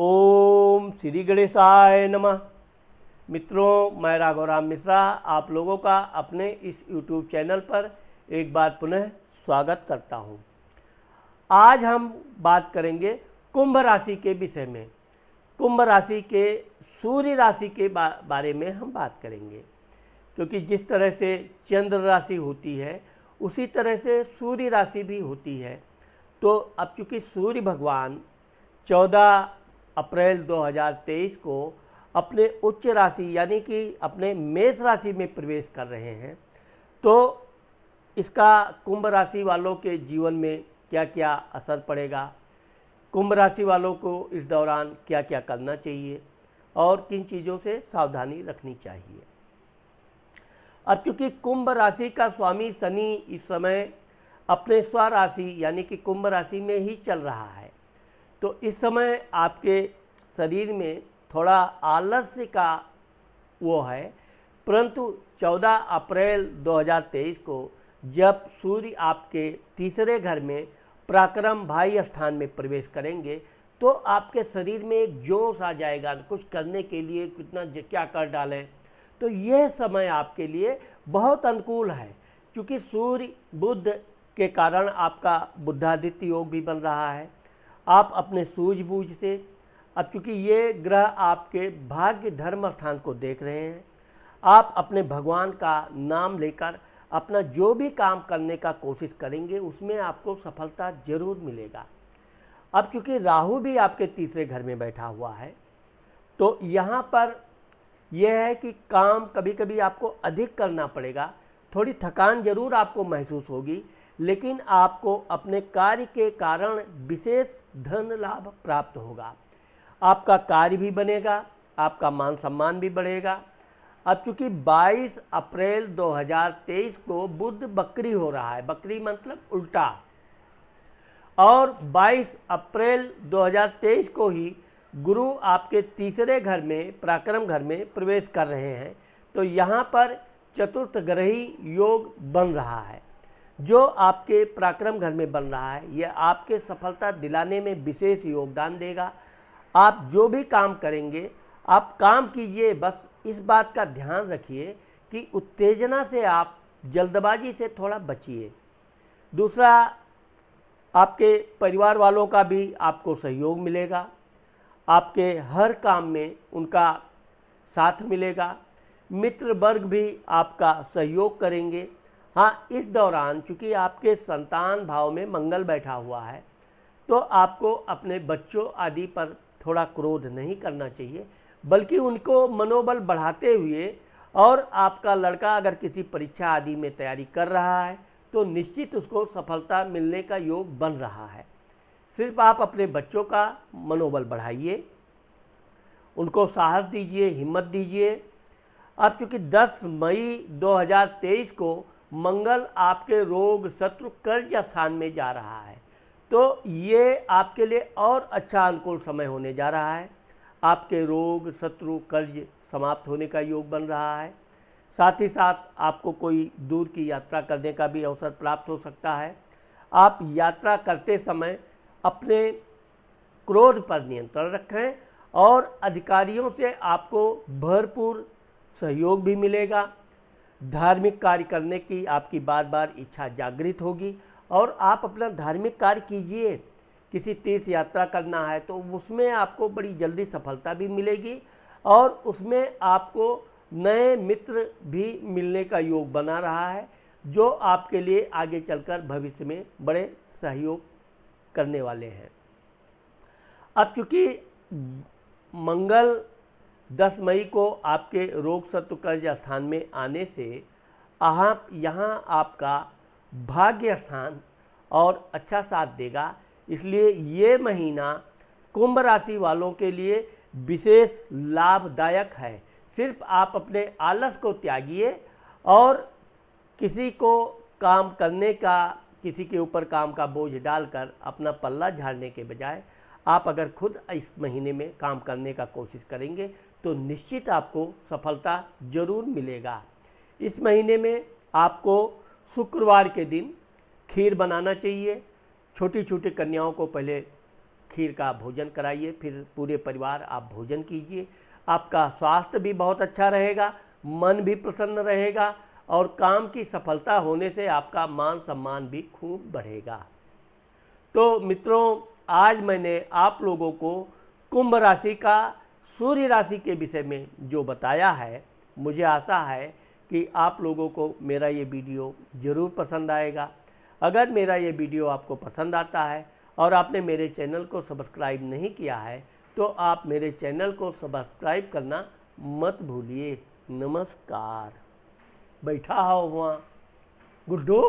ओम श्री गणेशाय नमः। मित्रों, मैं राघवराम मिश्रा आप लोगों का अपने इस यूट्यूब चैनल पर एक बार पुनः स्वागत करता हूँ। आज हम बात करेंगे कुंभ राशि के विषय में। कुंभ राशि के सूर्य राशि के बारे में हम बात करेंगे। क्योंकि जिस तरह से चंद्र राशि होती है, उसी तरह से सूर्य राशि भी होती है। तो अब चूँकि सूर्य भगवान 14 अप्रैल 2023 को अपने उच्च राशि यानी कि अपने मेष राशि में प्रवेश कर रहे हैं। तो इसका कुंभ राशि वालों के जीवन में क्या क्या असर पड़ेगा? कुंभ राशि वालों को इस दौरान क्या क्या करना चाहिए? और किन चीज़ों से सावधानी रखनी चाहिए? अब चूँकि कुंभ राशि का स्वामी शनि इस समय अपने स्वराशि यानी कि कुंभ राशि में ही चल रहा है तो इस समय आपके शरीर में थोड़ा आलस्य का वो है। परंतु 14 अप्रैल 2023 को जब सूर्य आपके तीसरे घर में पराक्रम भाई स्थान में प्रवेश करेंगे तो आपके शरीर में एक जोश आ जाएगा कुछ करने के लिए कितना क्या कर डालें। तो यह समय आपके लिए बहुत अनुकूल है, क्योंकि सूर्य बुद्ध के कारण आपका बुद्धादित्य योग भी बन रहा है। आप अपने सूझबूझ से, अब चूँकि ये ग्रह आपके भाग्य धर्म स्थान को देख रहे हैं, आप अपने भगवान का नाम लेकर अपना जो भी काम करने का कोशिश करेंगे, उसमें आपको सफलता ज़रूर मिलेगा। अब चूँकि राहु भी आपके तीसरे घर में बैठा हुआ है तो यहाँ पर यह है कि काम कभी कभी आपको अधिक करना पड़ेगा, थोड़ी थकान ज़रूर आपको महसूस होगी लेकिन आपको अपने कार्य के कारण विशेष धन लाभ प्राप्त होगा। आपका कार्य भी बनेगा, आपका मान सम्मान भी बढ़ेगा। अब चूँकि 22 अप्रैल 2023 को बुद्ध बकरी हो रहा है, बकरी मतलब उल्टा। और 22 अप्रैल 2023 को ही गुरु आपके तीसरे घर में, पराक्रम घर में प्रवेश कर रहे हैं तो यहाँ पर चतुर्थ ग्रही योग बन रहा है। जो आपके पराक्रम घर में बन रहा है यह आपके सफलता दिलाने में विशेष योगदान देगा। आप जो भी काम करेंगे, आप काम कीजिए, बस इस बात का ध्यान रखिए कि उत्तेजना से आप जल्दबाजी से थोड़ा बचिए। दूसरा, आपके परिवार वालों का भी आपको सहयोग मिलेगा। आपके हर काम में उनका साथ मिलेगा। मित्र वर्ग भी आपका सहयोग करेंगे। हाँ इस दौरान चूँकि आपके संतान भाव में मंगल बैठा हुआ है तो आपको अपने बच्चों आदि पर थोड़ा क्रोध नहीं करना चाहिए, बल्कि उनको मनोबल बढ़ाते हुए और आपका लड़का अगर किसी परीक्षा आदि में तैयारी कर रहा है तो निश्चित उसको सफलता मिलने का योग बन रहा है। सिर्फ़ आप अपने बच्चों का मनोबल बढ़ाइए, उनको साहस दीजिए, हिम्मत दीजिए। अब चूँकि 10 मई 2023 को मंगल आपके रोग शत्रु कर्ज स्थान में जा रहा है। तो ये आपके लिए और अच्छा अनुकूल समय होने जा रहा है। आपके रोग, शत्रु, कर्ज समाप्त होने का योग बन रहा है। साथ ही साथ आपको कोई दूर की यात्रा करने का भी अवसर प्राप्त हो सकता है। आप यात्रा करते समय अपने क्रोध पर नियंत्रण रखें और अधिकारियों से आपको भरपूर सहयोग भी मिलेगा। धार्मिक कार्य करने की आपकी बार बार इच्छा जागृत होगी और आप अपना धार्मिक कार्य कीजिए। किसी तीर्थ यात्रा करना है तो उसमें आपको बड़ी जल्दी सफलता भी मिलेगी और उसमें आपको नए मित्र भी मिलने का योग बना रहा है, जो आपके लिए आगे चलकर भविष्य में बड़े सहयोग करने वाले हैं। अब चूँकि मंगल 10 मई को आपके रोग शत्रु कर्ज स्थान में आने से आप यहाँ आपका भाग्य स्थान और अच्छा साथ देगा। इसलिए ये महीना कुंभ राशि वालों के लिए विशेष लाभदायक है। सिर्फ़ आप अपने आलस को त्यागिए और किसी को काम करने का, किसी के ऊपर काम का बोझ डालकर अपना पल्ला झाड़ने के बजाय आप अगर खुद इस महीने में काम करने का कोशिश करेंगे तो निश्चित आपको सफलता ज़रूर मिलेगा। इस महीने में आपको शुक्रवार के दिन खीर बनाना चाहिए। छोटी छोटी कन्याओं को पहले खीर का भोजन कराइए, फिर पूरे परिवार आप भोजन कीजिए। आपका स्वास्थ्य भी बहुत अच्छा रहेगा, मन भी प्रसन्न रहेगा और काम की सफलता होने से आपका मान सम्मान भी खूब बढ़ेगा। तो मित्रों, आज मैंने आप लोगों को कुंभ राशि का सूर्य राशि के विषय में जो बताया है, मुझे आशा है कि आप लोगों को मेरा ये वीडियो ज़रूर पसंद आएगा। अगर मेरा ये वीडियो आपको पसंद आता है और आपने मेरे चैनल को सब्सक्राइब नहीं किया है तो आप मेरे चैनल को सब्सक्राइब करना मत भूलिए। नमस्कार। बैठा हो वहाँ। गुड्डू।